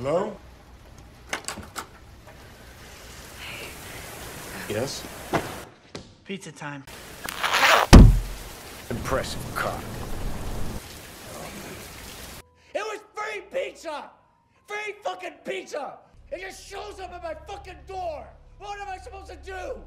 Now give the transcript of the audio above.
Hello? Yes? Pizza time. Impressive car. It was free pizza! Free fucking pizza! It just shows up at my fucking door! What am I supposed to do?